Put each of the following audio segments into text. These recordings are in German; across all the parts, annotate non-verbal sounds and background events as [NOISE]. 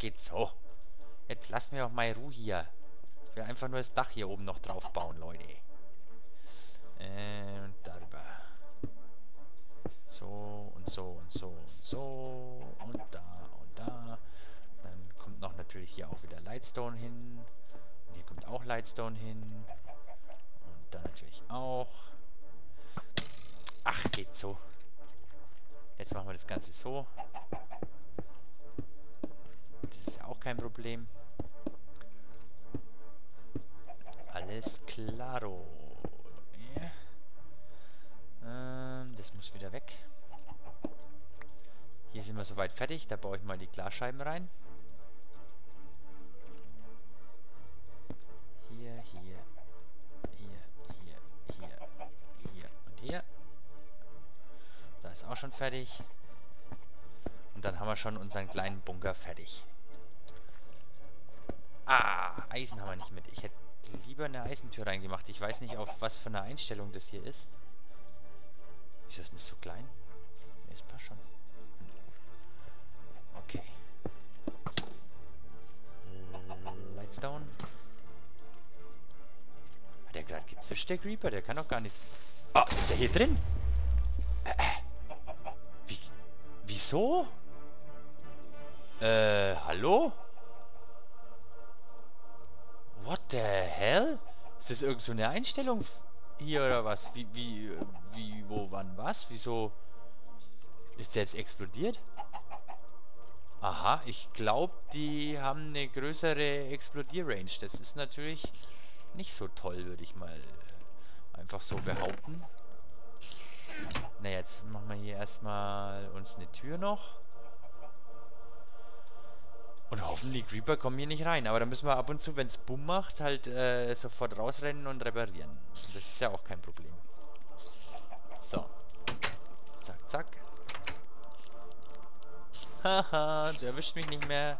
geht so. Jetzt lassen wir auch mal Ruhe hier. Ich will einfach nur das Dach hier oben noch drauf bauen, Leute. Äh, und darüber. So und so und so und so und da und da. Dann kommt noch natürlich hier auch wieder Lightstone hin. Und hier kommt auch Lightstone hin. Und da natürlich auch. Ach, geht so. Jetzt machen wir das Ganze so. Ist ja auch kein Problem. Alles klaro. Ja. Ähm, das muss wieder weg. Hier sind wir soweit fertig. Da baue ich mal die Glasscheiben rein. Hier, hier, hier, hier, hier, hier und hier. Da ist auch schon fertig. Und dann haben wir schon unseren kleinen Bunker fertig. Ah, Eisen haben wir nicht mit. Ich hätte lieber eine Eisentür reingemacht. Ich weiß nicht, auf was für eine Einstellung das hier ist. Ist das nicht so klein? Nee, es passt schon. Okay. Lightstone. Hat der gerade gezischt, der Creeper? Der kann doch gar nicht... Ah, ist er hier drin? Äh, äh. Wie... Wieso? Äh, hallo? What the hell? Ist das irgend so eine Einstellung hier oder was? Wie, wie, wie, wo, wann, was? Wieso ist der jetzt explodiert? Aha, ich glaube, die haben eine größere Explodierrange. Das ist natürlich nicht so toll, würde ich mal einfach so behaupten. Na, jetzt machen wir hier erstmal uns eine Tür noch. Und hoffen, die Creeper kommen hier nicht rein. Aber da müssen wir ab und zu, wenn es Bumm macht, halt äh, sofort rausrennen und reparieren. Das ist ja auch kein Problem. So. Zack, zack. Haha, du erwischt mich nicht mehr.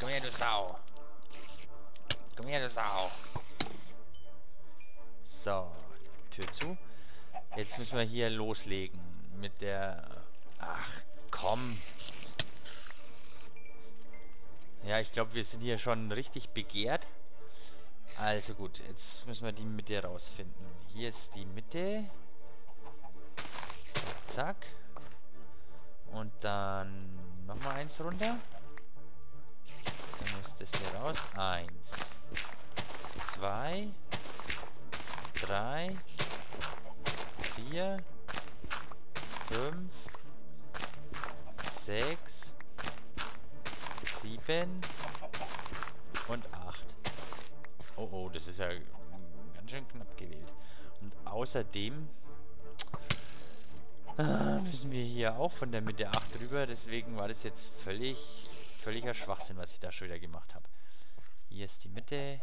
Komm her, du Sau. Komm her, du Sau. So. Tür zu. Jetzt müssen wir hier loslegen. Mit der... Ach, komm. Ja, ich glaube, wir sind hier schon richtig begehrt. Also gut, jetzt müssen wir die Mitte rausfinden. Hier ist die Mitte. Zack. Und dann nochmal eins runter. Dann muss das hier raus. Eins. Zwei. Drei. Vier. Fünf. Sechs. Außerdem äh, müssen wir hier auch von der Mitte 8 rüber. Deswegen war das jetzt völlig, völliger Schwachsinn, was ich da schon wieder gemacht habe. Hier ist die Mitte.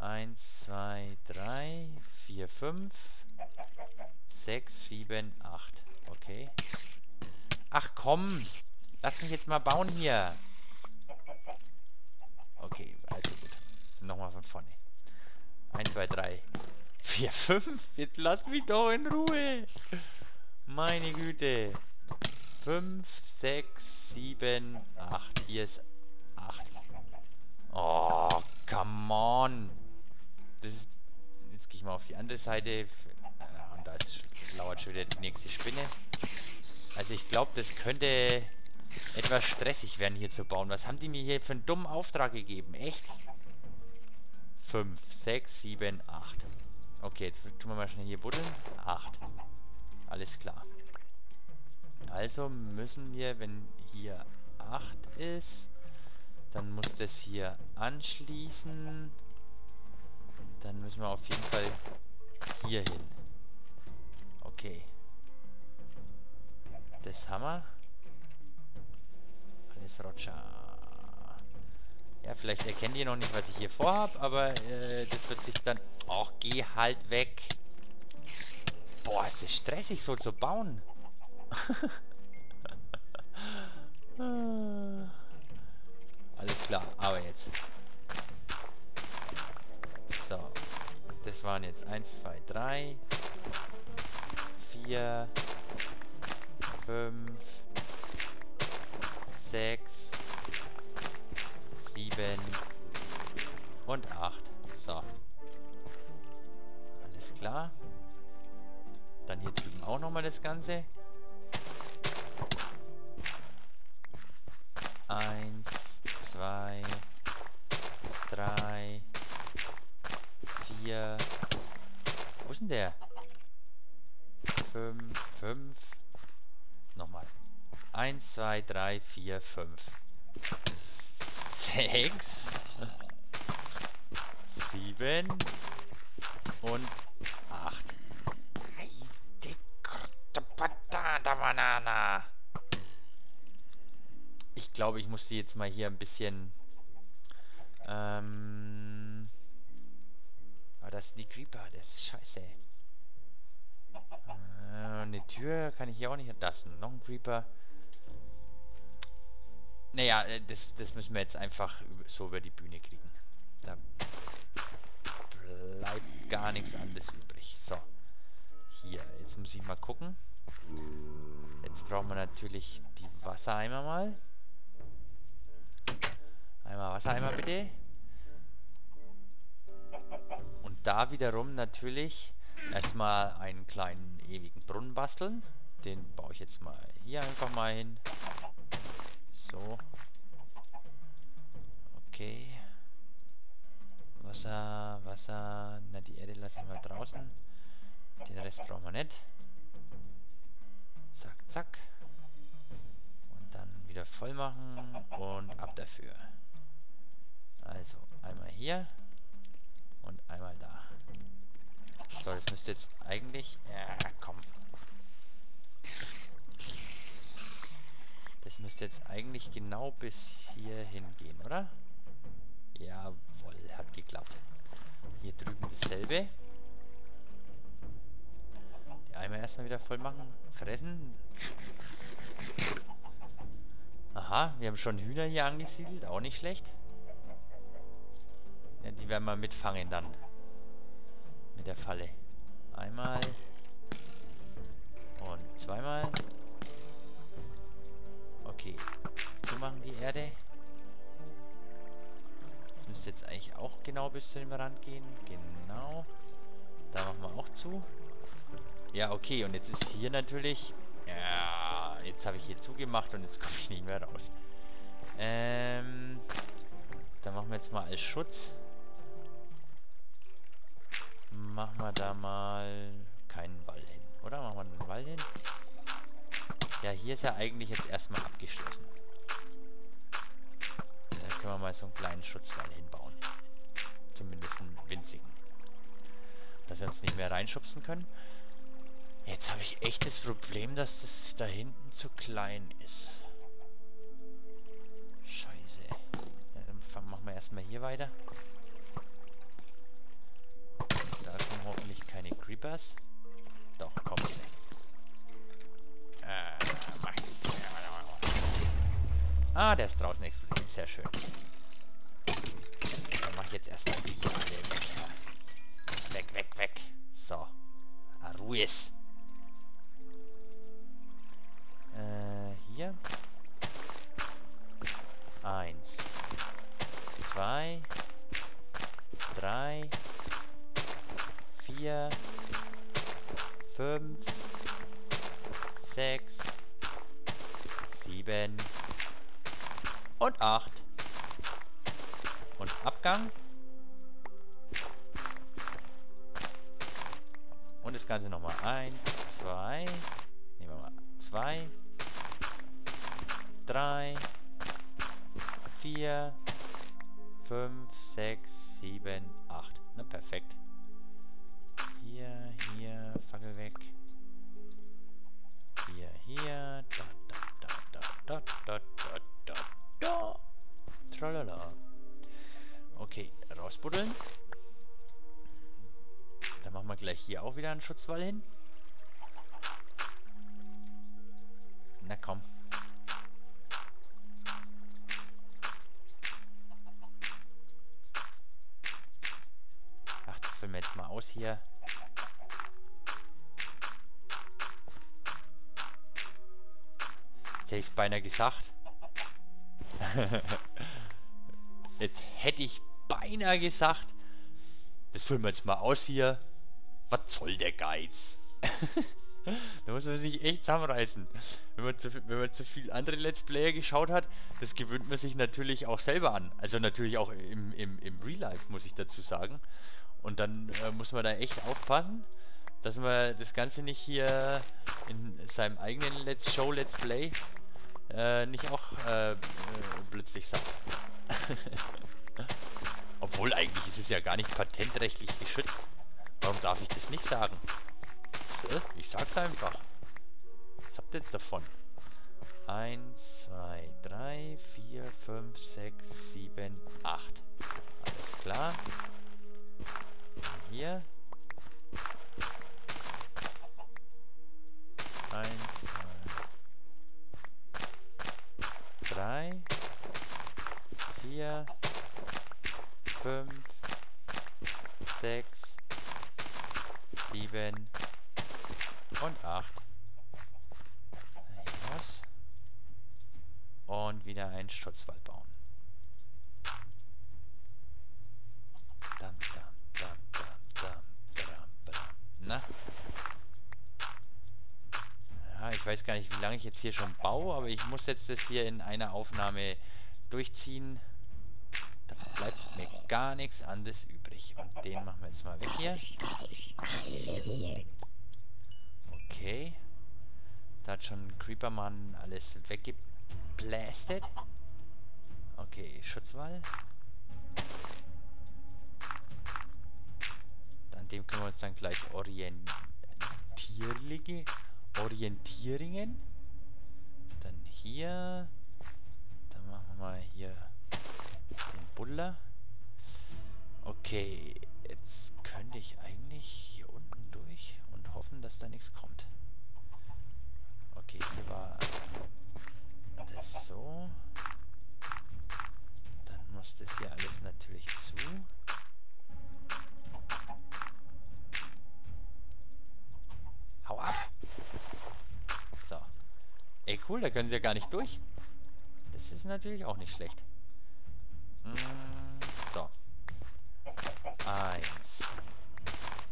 1, 2, 3, 4, 5, 6, 7, 8. Okay. Ach komm! Lass mich jetzt mal bauen hier. Okay, also gut. Nochmal von vorne. 1, 2, 3, 4, 5. Jetzt lass mich doch in Ruhe. Meine Güte. 5, 6, 7, 8. Hier ist 8. Oh, come on. Ist, jetzt gehe ich mal auf die andere Seite. Und da ist, lauert schon wieder die nächste Spinne. Also ich glaube, das könnte etwas stressig werden hier zu bauen. Was haben die mir hier für einen dummen Auftrag gegeben? Echt? 5, 6, 7, 8. Okay, jetzt tun wir mal schnell hier buddeln. 8. Alles klar. Also müssen wir, wenn hier 8 ist, dann muss das hier anschließen. Dann müssen wir auf jeden Fall hier hin. Okay. Das wir. Alles Roger. Ja, vielleicht erkennt ihr noch nicht, was ich hier vorhab, aber äh, das wird sich dann... Och, geh halt weg. Boah, ist das stressig, so zu bauen. [LAUGHS] Alles klar, aber jetzt. So. Das waren jetzt 1, 2, 3, 4, 5, 6, sieben und acht. So. Alles klar. Dann hier drüben auch nochmal das Ganze. Eins, zwei, drei, vier. Wo ist denn der? Fünf, fünf. Nochmal. Eins, zwei, drei, vier, fünf. Sechs. Sieben. Und acht. Ich glaube, ich muss die jetzt mal hier ein bisschen... Ähm... Aber das ist die Creeper, das ist scheiße. Äh, eine Tür kann ich hier auch nicht... Das noch ein Creeper. Naja, äh, das, das müssen wir jetzt einfach so über die Bühne kriegen. Da bleibt gar nichts anderes übrig. So. Hier, jetzt muss ich mal gucken. Jetzt brauchen wir natürlich die Wassereimer mal. Einmal Wassereimer bitte. Und da wiederum natürlich erstmal einen kleinen ewigen Brunnen basteln. Den baue ich jetzt mal hier einfach mal hin. So. Okay. Wasser, Wasser. Na, die Erde lasse ich mal draußen. Den Rest brauchen wir nicht. Zack, zack. Und dann wieder voll machen und ab dafür. Also, einmal hier und einmal da. So, das müsste jetzt eigentlich... Ja, komm. Das müsste jetzt eigentlich genau bis hier hingehen, oder? Jawohl, hat geklappt. Hier drüben dasselbe. Die Eimer erstmal wieder voll machen. Fressen. Aha, wir haben schon Hühner hier angesiedelt. Auch nicht schlecht. Ja, die werden wir mitfangen dann. Mit der Falle. Einmal. Und zweimal. Okay. So machen die Erde. Das müsste jetzt eigentlich auch genau bis zu dem Rand gehen. Genau. Da machen wir auch zu. Ja, okay. Und jetzt ist hier natürlich... Ja, jetzt habe ich hier zugemacht und jetzt [LAUGHS] komme ich nicht mehr raus. Ähm... Da machen wir jetzt mal als Schutz. Machen wir da mal keinen Wall hin. Oder? Machen wir einen Wall hin? Ja, hier ist ja eigentlich jetzt erstmal abgeschlossen. Da können wir mal so einen kleinen Schutzwall hinbauen. Zumindest einen winzigen. Dass wir uns nicht mehr reinschubsen können. Jetzt habe ich echt das Problem, dass das da hinten zu klein ist. Scheiße. Ja, dann machen wir erstmal hier weiter. Da kommen hoffentlich keine Creepers. Doch, kommen sie. Äh, ah, der ist draußen explodiert. Sehr schön. Dann mache ich jetzt erstmal die hier weg. Weg, weg, weg. So. Aruis. Äh, hier. Eins. Zwei. Drei. Vier. Fünf. Sechs. Sieben. Und 8. Und Abgang. Und das Ganze nochmal. 1, 2. Nehmen wir mal 2. 3. 4. 5, 6, hier auch wieder einen Schutzwall hin. Na komm. wir jetzt mal aus hier. Jetzt hätte ich es beinahe gesagt. [LAUGHS] jetzt hätte ich beinahe gesagt. Das füllen wir jetzt mal aus hier. Was soll der Geiz? [LAUGHS] da muss man sich echt zusammenreißen. Wenn man, zu, wenn man zu viel andere Let's Player geschaut hat, das gewöhnt man sich natürlich auch selber an. Also natürlich auch im, im, im Real Life, muss ich dazu sagen. Und dann äh, muss man da echt aufpassen, dass man das Ganze nicht hier in seinem eigenen Let's Show, Let's Play äh, nicht auch äh, äh plötzlich sagt. [LAUGHS] Obwohl eigentlich ist es ja gar nicht patentrechtlich geschützt. Warum darf ich das nicht sagen? Ich sag's einfach. Was habt ihr jetzt davon? 1, 2, 3, 4, 5, 6, 7, 8. Alles klar. Hier. 1, 2, 3, 4, 5, 6, 7 und 8. Was? Und wieder einen Schutzwall bauen. Dam, dam, dam, Na? Ja, ich weiß gar nicht, wie lange ich jetzt hier schon baue, aber ich muss jetzt das hier in einer Aufnahme durchziehen. Da bleibt mir gar nichts anderes übrig. Und den machen wir jetzt mal weg hier. Okay. Da hat schon Creepermann alles weggeblastet. Okay, Schutzwall. An dem können wir uns dann gleich orientieren. Orientierungen. Dann hier. Dann machen wir mal hier den Buller. Okay, jetzt könnte ich eigentlich hier unten durch und hoffen, dass da nichts kommt. Okay, hier war das so. Dann muss das hier alles natürlich zu. Hau ab! So. Ey, cool, da können sie ja gar nicht durch. Das ist natürlich auch nicht schlecht. Hm, so. Eins.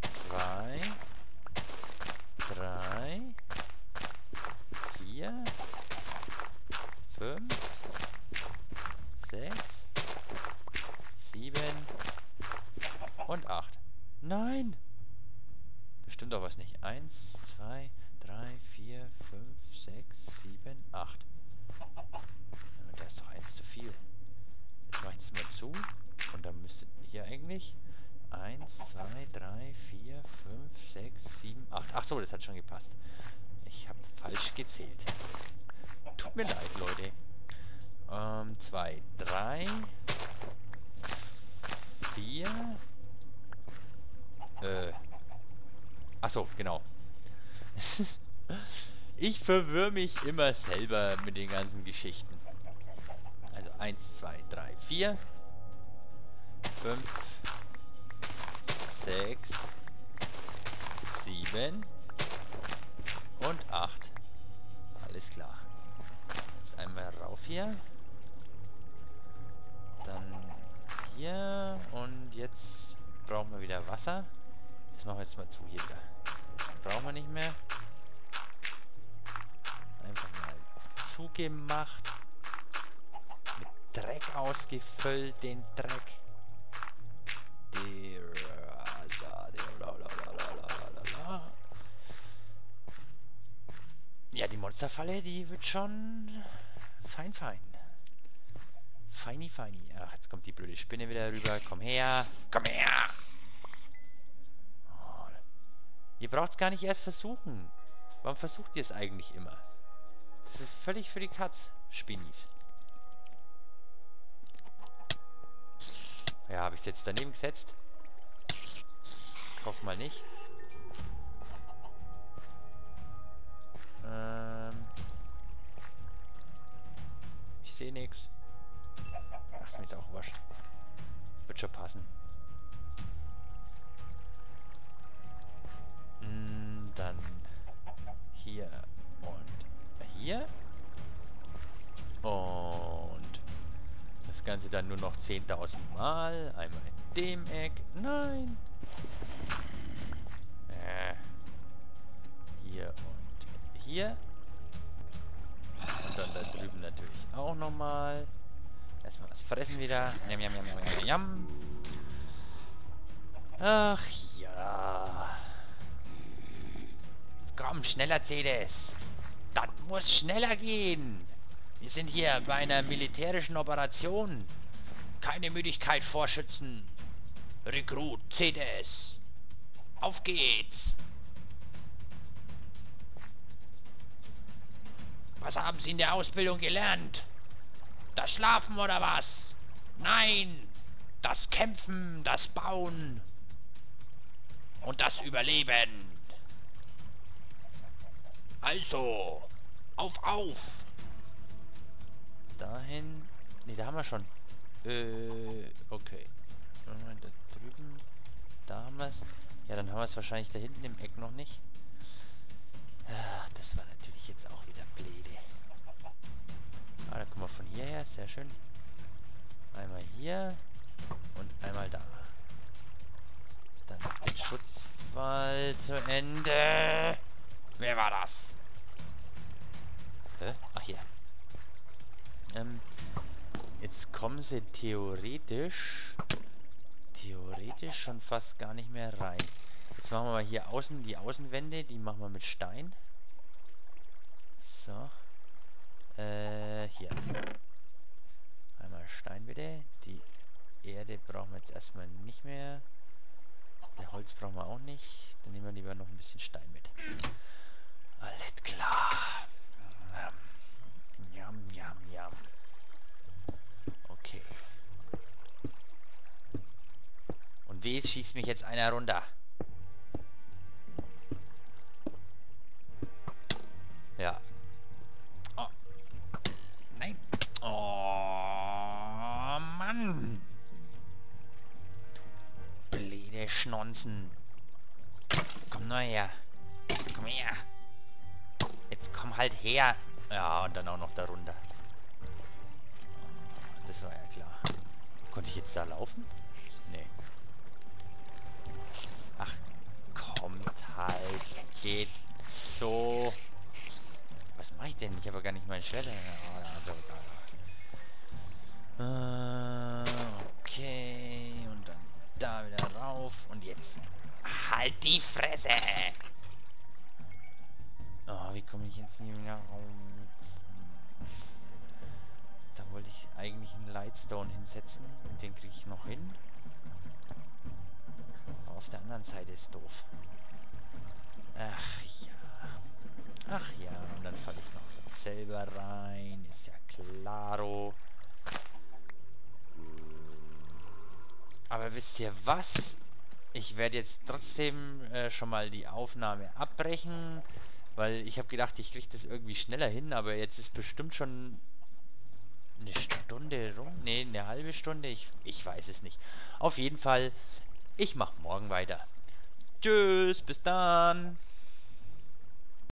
Zwei. Drei. Vier. Fünf. Sechs. Sieben. Und acht. Nein! Da stimmt doch was nicht. Eins, zwei, drei, vier, fünf, sechs, sieben, acht. Der ist doch eins zu viel. Jetzt mache ich das mal zu. Und dann müsste hier eigentlich 1, 2, 3, 4, 5, 6, 7, 8. Ach so, das hat schon gepasst. Ich habe falsch gezählt. Tut mir leid, Leute. Ähm, 2, 3, 4. Äh. Ach so, genau. [LAUGHS] ich verwirre mich immer selber mit den ganzen Geschichten. Also 1, 2, 3, 4. 5, 6, 7 und 8. Alles klar. Jetzt einmal rauf hier. Dann hier. Und jetzt brauchen wir wieder Wasser. Machen wir jetzt mal zu hier brauchen wir nicht mehr. Einfach mal zugemacht. Mit Dreck ausgefüllt, den Dreck. Ja, die Monsterfalle, die wird schon fein, fein. Feini, feini. Ach, jetzt kommt die blöde Spinne wieder rüber. Komm her. Komm her. Ihr braucht es gar nicht erst versuchen. Warum versucht ihr es eigentlich immer? Das ist völlig für die Katz, Spinnis. Ja, habe ich es jetzt daneben gesetzt? Ich hoffe mal nicht. Ähm ich sehe nichts. Ach, ist mir jetzt auch wurscht. Wird schon passen. Mm, dann hier und hier. Und das Ganze dann nur noch 10.000 Mal. Einmal in dem Eck. Nein. hier und hier. Und dann da drüben natürlich auch nochmal. Erstmal was fressen wieder. Jam, jam, jam, jam, jam. Ach ja. Komm, schneller CDS. Das muss schneller gehen. Wir sind hier bei einer militärischen Operation. Keine Müdigkeit vorschützen. Rekrut, CDS. Auf geht's. Was haben Sie in der Ausbildung gelernt? Das Schlafen oder was? Nein, das Kämpfen, das Bauen und das Überleben. Also, auf, auf. Dahin. Ne, da haben wir schon. Äh, okay. Da drüben. Da haben wir es. Ja, dann haben wir es wahrscheinlich da hinten im Eck noch nicht. Ach, das war natürlich jetzt auch wieder blöde. Ah, da kommen wir von hierher. Sehr schön. Einmal hier. Und einmal da. Dann den Schutzwall zu Ende. Wer war das? Ähm, jetzt kommen sie theoretisch theoretisch schon fast gar nicht mehr rein. Jetzt machen wir mal hier außen die Außenwände, die machen wir mit Stein. So. Äh, hier. Einmal Stein bitte. Die Erde brauchen wir jetzt erstmal nicht mehr. Der Holz brauchen wir auch nicht. Dann nehmen wir lieber noch ein bisschen Stein mit. Alles klar. Jam, jam, jam. Okay. Und weh, schießt mich jetzt einer runter. Ja. Oh. Nein. Oh, Mann. Blöde Schnonzen. Komm nur her. Komm her. Jetzt komm halt her. Ja, und dann auch noch darunter. Das war ja klar. Konnte ich jetzt da laufen? Geht so. Was mache ich denn? Ich habe gar nicht mein Schwert. Oh, äh, okay. Und dann da wieder rauf. Und jetzt. Halt die Fresse! Oh, wie komme ich jetzt nicht mehr raus? Da wollte ich eigentlich einen Lightstone hinsetzen. Und den kriege ich noch hin. Aber auf der anderen Seite ist doof. Ach ja. Ach ja, und dann falle ich noch selber rein. Ist ja klaro. Aber wisst ihr was? Ich werde jetzt trotzdem äh, schon mal die Aufnahme abbrechen. Weil ich habe gedacht, ich kriege das irgendwie schneller hin, aber jetzt ist bestimmt schon eine Stunde rum. Ne, eine halbe Stunde. Ich, ich weiß es nicht. Auf jeden Fall, ich mache morgen weiter. Tschüss, bis dann.